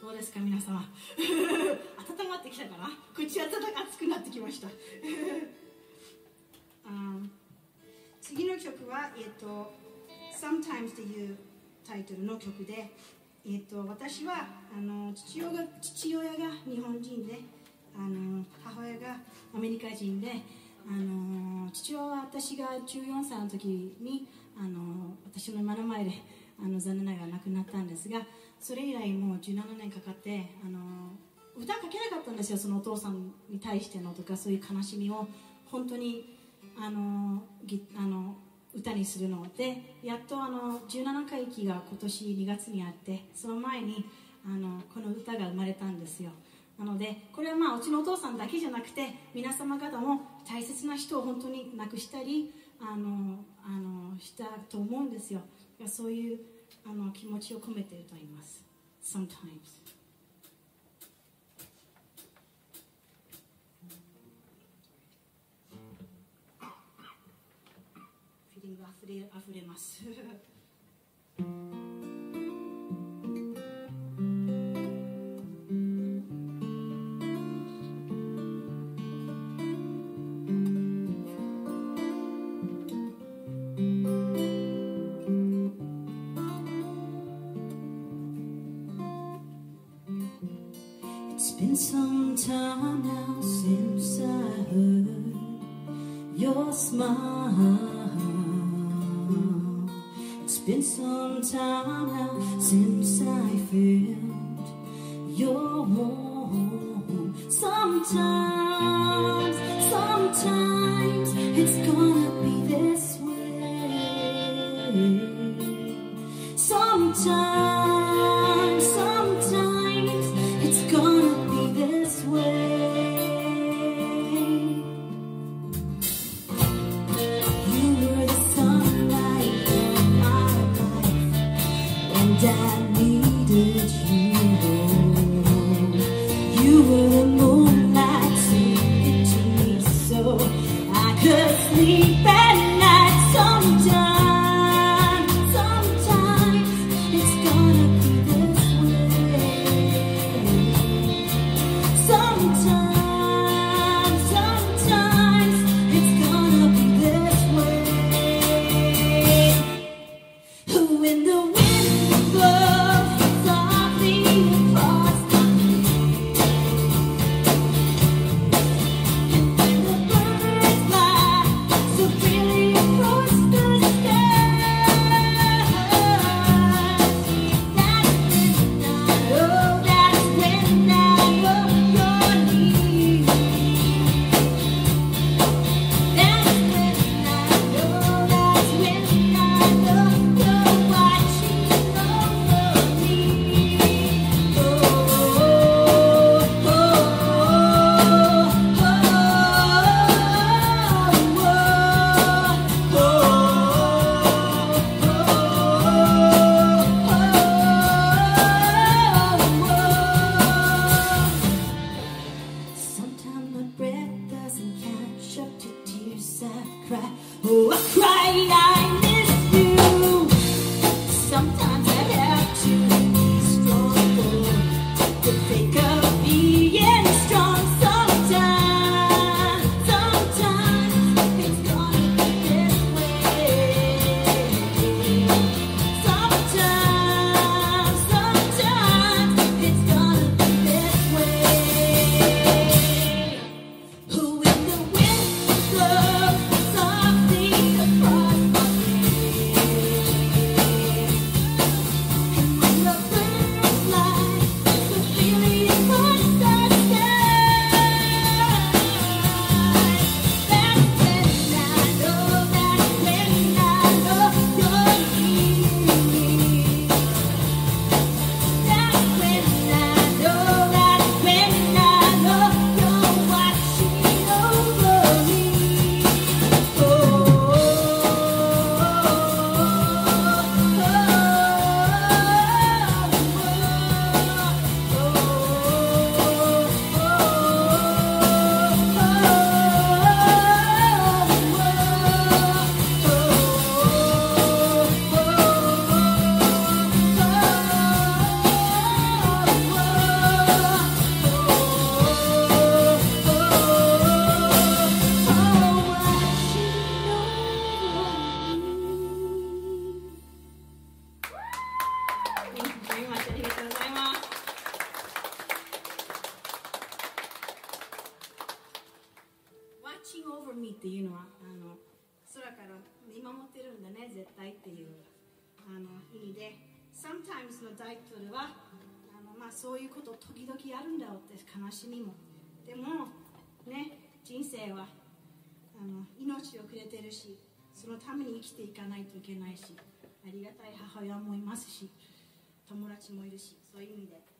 どうですか皆様？温まってきたかな？口温か熱くなってきました。次の曲は、えっと「Sometimes」というタイトルの曲で、えっと、私はあの父親が父親が日本人であの母親がアメリカ人であの父親は私が14歳の時にあの私の目の前であの残念ながら亡くなったんですがそれ以来もう17年かかってあの歌かけなかったんですよそのお父さんに対してのとかそういう悲しみを本当にあのぎあの歌にするのでやっとあの17回忌が今年2月にあってその前にあのこの歌が生まれたんですよ。なのでこれはまあうちのお父さんだけじゃなくて皆様方も大切な人を本当に亡くしたりあのあのしたと思うんですよ。そういうあの気持ちを込めていると言います。Sometimes. フィリングあふれあふれます。some time now since I heard your smile. It's been some time now since I felt your warmth. Sometimes, sometimes it's gonna be this way. Sometimes, When the wind blows baila. あの空から見守ってるんだね絶対っていうあの意味で。Sometimes のタイトルはあの、まあ、そういうこと時々あるんだろうって悲しみも。でもね人生はあの命をくれてるしそのために生きていかないといけないしありがたい母親もいますし友達もいるしそういう意味で。